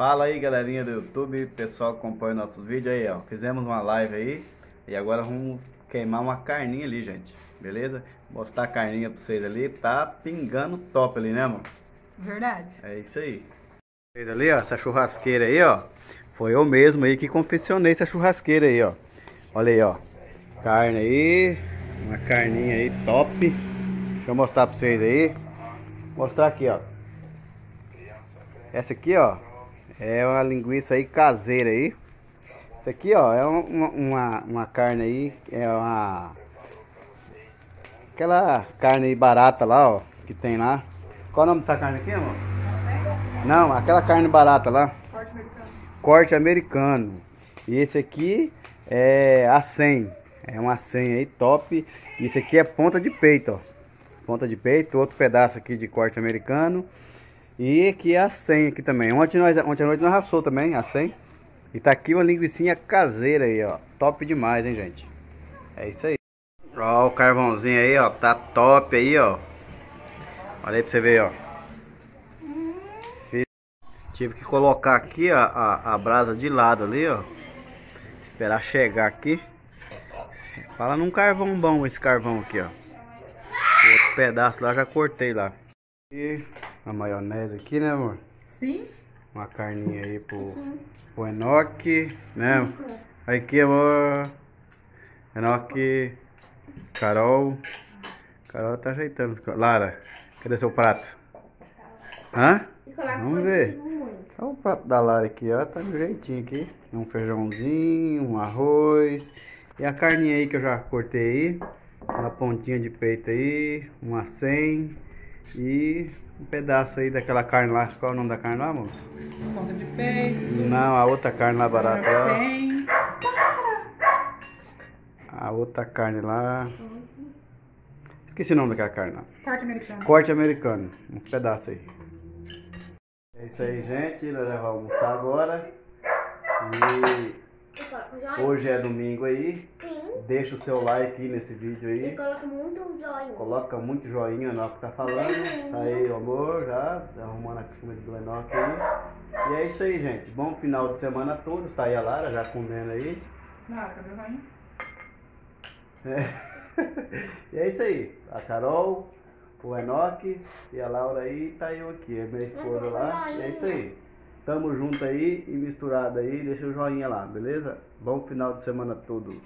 Fala aí galerinha do YouTube, pessoal que acompanha nossos vídeos aí, ó. Fizemos uma live aí e agora vamos queimar uma carninha ali, gente. Beleza? Mostrar a carninha pra vocês ali. Tá pingando top ali, né, amor? Verdade. É isso aí. Vocês ali, ó, essa churrasqueira aí, ó. Foi eu mesmo aí que confeccionei essa churrasqueira aí, ó. Olha aí, ó. Carne aí. Uma carninha aí top. Deixa eu mostrar pra vocês aí. Mostrar aqui, ó. Essa aqui, ó. É uma linguiça aí caseira aí. Isso aqui, ó, é uma, uma, uma carne aí. É uma... Aquela carne barata lá, ó. Que tem lá. Qual o nome dessa carne aqui, amor? Não, aquela carne barata lá. Corte americano. Corte americano. E esse aqui é a 100. É uma 100 aí, top. Esse aqui é ponta de peito, ó. Ponta de peito, outro pedaço aqui de corte americano. E aqui é a 100 aqui também. Ontem, nós, ontem à noite nós rassou também, a 100. E tá aqui uma linguiça caseira aí, ó. Top demais, hein, gente. É isso aí. Ó, o carvãozinho aí, ó. Tá top aí, ó. Olha aí pra você ver, ó. Tive que colocar aqui a, a, a brasa de lado ali, ó. Esperar chegar aqui. Fala num carvão bom esse carvão aqui, ó. O outro pedaço lá já cortei lá. E a maionese aqui, né, amor? Sim? Uma carninha aí pro, pro Enoque, né? Aqui, amor. Enoque. Carol. Carol tá ajeitando. Lara, cadê seu prato? Hã? Vamos ver. Olha o prato da Lara aqui, ó. Tá do jeitinho aqui. Um feijãozinho, um arroz. E a carninha aí que eu já cortei aí. Uma pontinha de peito aí. Uma 100. E um pedaço aí daquela carne lá. Qual é o nome da carne lá, amor? Ponta de peito. Não, a outra carne lá barata lá. 100. A outra carne lá. Esqueci o nome daquela carne lá. Corte americano. Corte americano. Um pedaço aí. É isso aí, gente. Nós vamos almoçar agora. E hoje é domingo aí. Deixa o seu like aí nesse vídeo E aí. coloca muito joinha. Coloca muito joinha no que tá falando. Tá aí, o amor, já. Tá arrumando a cima de Glenock aí. E é isso aí, gente. Bom final de semana todos. Tá aí a Lara já comendo aí. Não, cadê o rainha? É. e é isso aí. A Carol, o Enoque e a Laura aí, tá eu aqui, é minha esposa lá. E é isso aí. Tamo junto aí e misturado aí, deixa o joinha lá, beleza? Bom final de semana a todos.